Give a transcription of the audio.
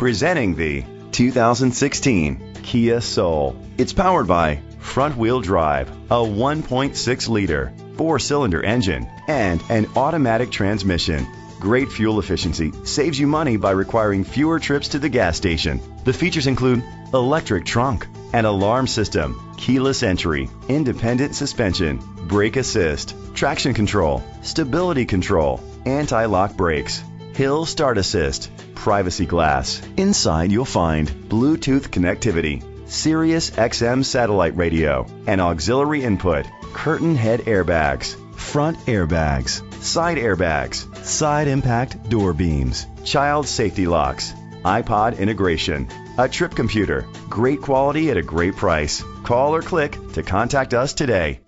Presenting the 2016 Kia Soul. It's powered by front wheel drive, a 1.6 liter four cylinder engine, and an automatic transmission. Great fuel efficiency saves you money by requiring fewer trips to the gas station. The features include electric trunk, an alarm system, keyless entry, independent suspension, brake assist, traction control, stability control, anti lock brakes, hill start assist, privacy glass. Inside, you'll find Bluetooth connectivity, Sirius XM satellite radio, and auxiliary input, curtain head airbags, front airbags, side airbags, side impact door beams, child safety locks, iPod integration, a trip computer. Great quality at a great price. Call or click to contact us today.